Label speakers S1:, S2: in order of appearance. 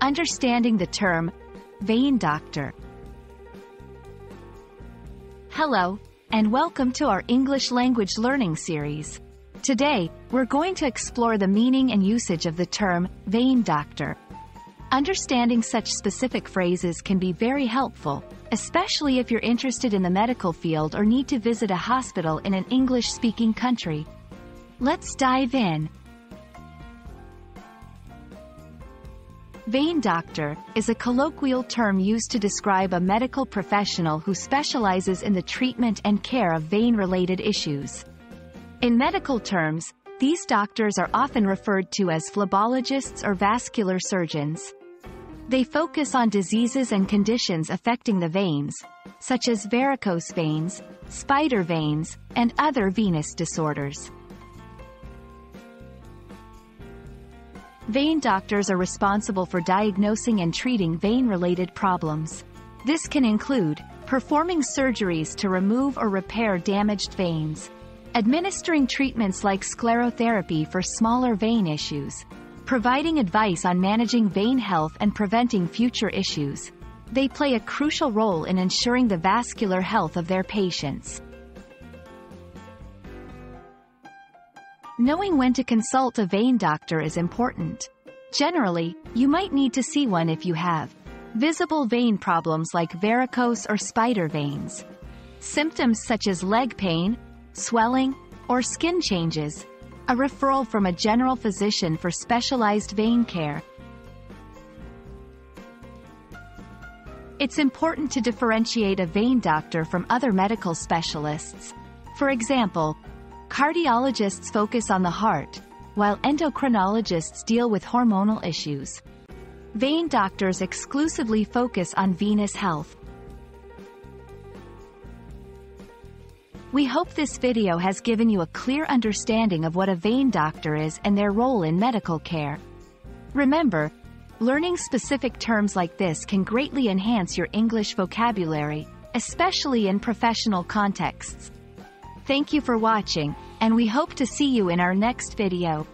S1: Understanding the term vein doctor. Hello, and welcome to our English language learning series. Today, we're going to explore the meaning and usage of the term vein doctor. Understanding such specific phrases can be very helpful, especially if you're interested in the medical field or need to visit a hospital in an English-speaking country. Let's dive in. Vein doctor is a colloquial term used to describe a medical professional who specializes in the treatment and care of vein-related issues. In medical terms, these doctors are often referred to as phlebologists or vascular surgeons. They focus on diseases and conditions affecting the veins, such as varicose veins, spider veins, and other venous disorders. Vein doctors are responsible for diagnosing and treating vein-related problems. This can include performing surgeries to remove or repair damaged veins, administering treatments like sclerotherapy for smaller vein issues, providing advice on managing vein health and preventing future issues. They play a crucial role in ensuring the vascular health of their patients. Knowing when to consult a vein doctor is important. Generally, you might need to see one if you have visible vein problems like varicose or spider veins. Symptoms such as leg pain, swelling, or skin changes. A referral from a general physician for specialized vein care. It's important to differentiate a vein doctor from other medical specialists. For example, Cardiologists focus on the heart, while endocrinologists deal with hormonal issues. Vein doctors exclusively focus on venous health. We hope this video has given you a clear understanding of what a vein doctor is and their role in medical care. Remember, learning specific terms like this can greatly enhance your English vocabulary, especially in professional contexts. Thank you for watching, and we hope to see you in our next video.